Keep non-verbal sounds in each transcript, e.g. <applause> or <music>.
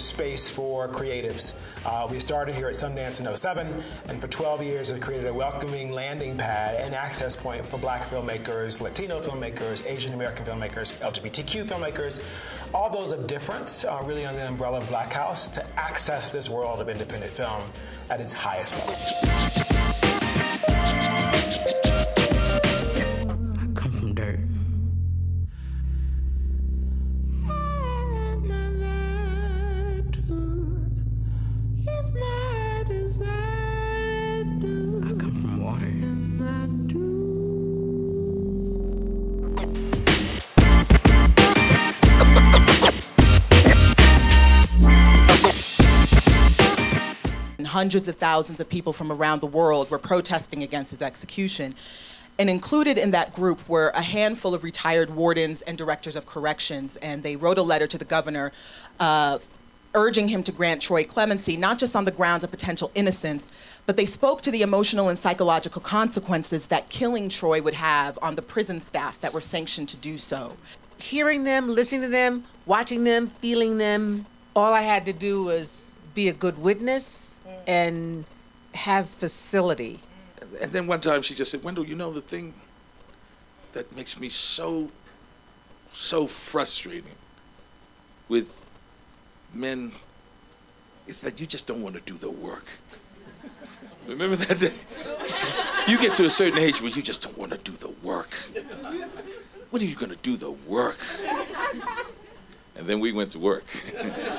space for creatives. Uh, we started here at Sundance in 07, and for 12 years have created a welcoming landing pad and access point for black filmmakers, Latino filmmakers, Asian American filmmakers, LGBTQ filmmakers, all those of difference, really under the umbrella of Black House, to access this world of independent film at its highest level. Hundreds of thousands of people from around the world were protesting against his execution. And included in that group were a handful of retired wardens and directors of corrections, and they wrote a letter to the governor uh, urging him to grant Troy clemency, not just on the grounds of potential innocence, but they spoke to the emotional and psychological consequences that killing Troy would have on the prison staff that were sanctioned to do so. Hearing them, listening to them, watching them, feeling them, all I had to do was be a good witness and have facility. And then one time she just said, Wendell, you know the thing that makes me so, so frustrating with men is that you just don't want to do the work. Remember that day? <laughs> You get to a certain age where you just don't want to do the work. When are you going to do the work? And then we went to work. <laughs>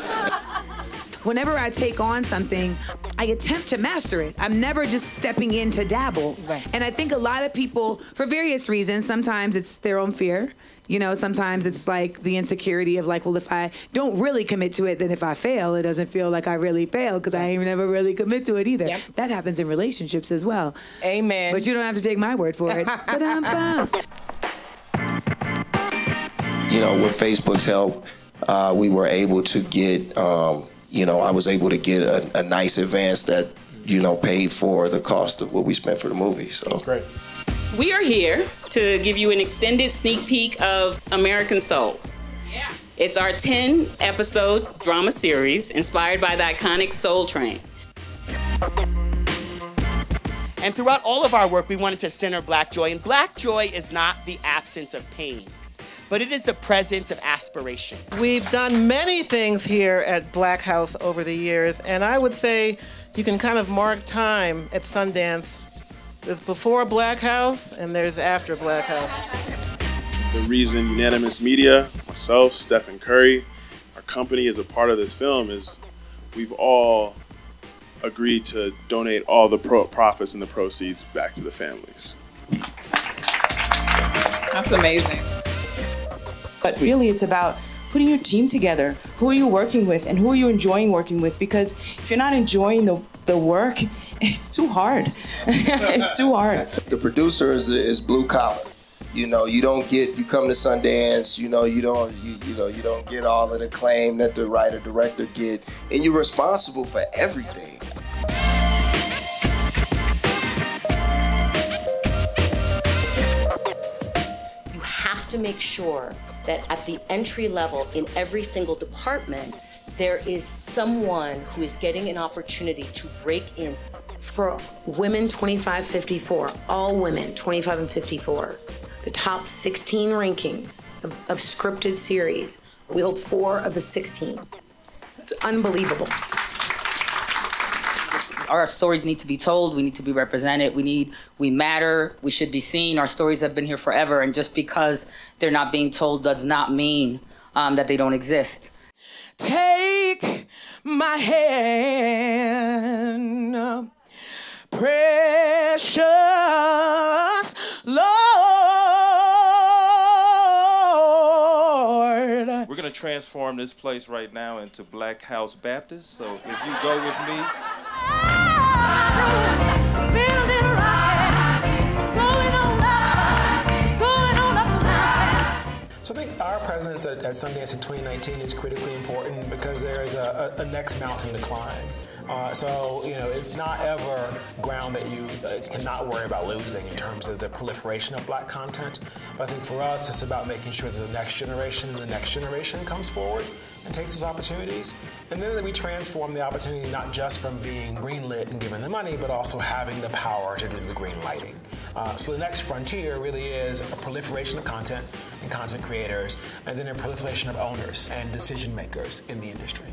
whenever I take on something, I attempt to master it. I'm never just stepping in to dabble. Right. And I think a lot of people, for various reasons, sometimes it's their own fear. You know, sometimes it's like the insecurity of like, well, if I don't really commit to it, then if I fail, it doesn't feel like I really failed because I ain't never really commit to it either. Yep. That happens in relationships as well. Amen. But you don't have to take my word for it. But I'm dumb. You know, with Facebook's help, uh, we were able to get um, you know, I was able to get a, a nice advance that, you know, paid for the cost of what we spent for the movie. So that's great. We are here to give you an extended sneak peek of American Soul. Yeah. It's our 10 episode drama series inspired by the iconic Soul Train. And throughout all of our work, we wanted to center Black joy. And Black joy is not the absence of pain but it is the presence of aspiration. We've done many things here at Black House over the years, and I would say you can kind of mark time at Sundance. There's before Black House and there's after Black House. The reason Unanimous Media, myself, Stephen Curry, our company is a part of this film is we've all agreed to donate all the pro- profits and the proceeds back to the families. That's amazing. But really, it's about putting your team together. Who are you working with and who are you enjoying working with? Because if you're not enjoying the, the work, <laughs> it's too hard. <laughs> it's too hard. The producer is, is blue collar. You know, you don't get, you come to Sundance, you know, you don't, you, you know, you don't get all of the claim that the writer director get, and you're responsible for everything. You have to make sure that at the entry level in every single department, there is someone who is getting an opportunity to break in. For women 25 54, all women 25 and 54, the top 16 rankings of, of scripted series, we hold four of the 16. It's unbelievable our stories need to be told. We need to be represented. We need, we matter. We should be seen. Our stories have been here forever. And just because they're not being told does not mean um, that they don't exist. Take my hand, precious Lord. We're going to transform this place right now into Black House Baptist. So if you go with me, So I think our presence at, at Sundance in 2019 is critically important because there is a, a, a next mountain to climb. Uh, so, you know, it's not ever ground that you uh, cannot worry about losing in terms of the proliferation of black content. But I think for us, it's about making sure that the next generation and the next generation comes forward and takes those opportunities. And then we transform the opportunity not just from being greenlit and given the money, but also having the power to do the green lighting. Uh, so the next frontier really is a proliferation of content and content creators, and then a proliferation of owners and decision makers in the industry.